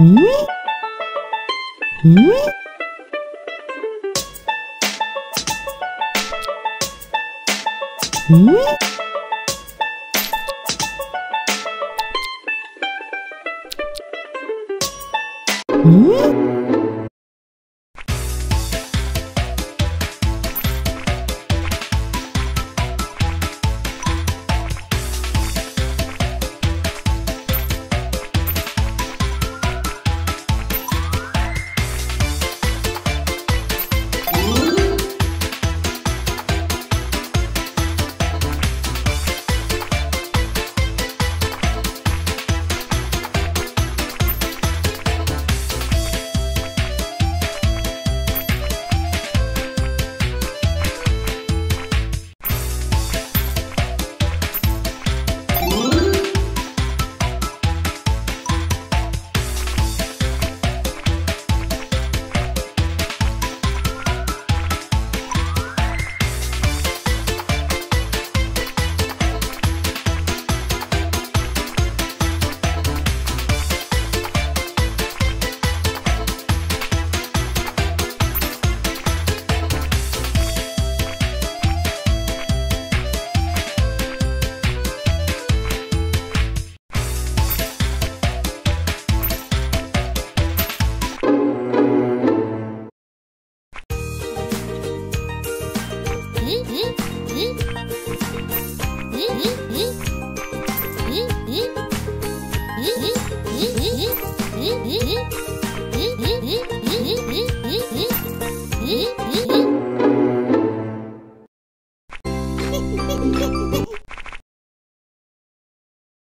嗯？嗯？嗯？嗯。Hee hee hee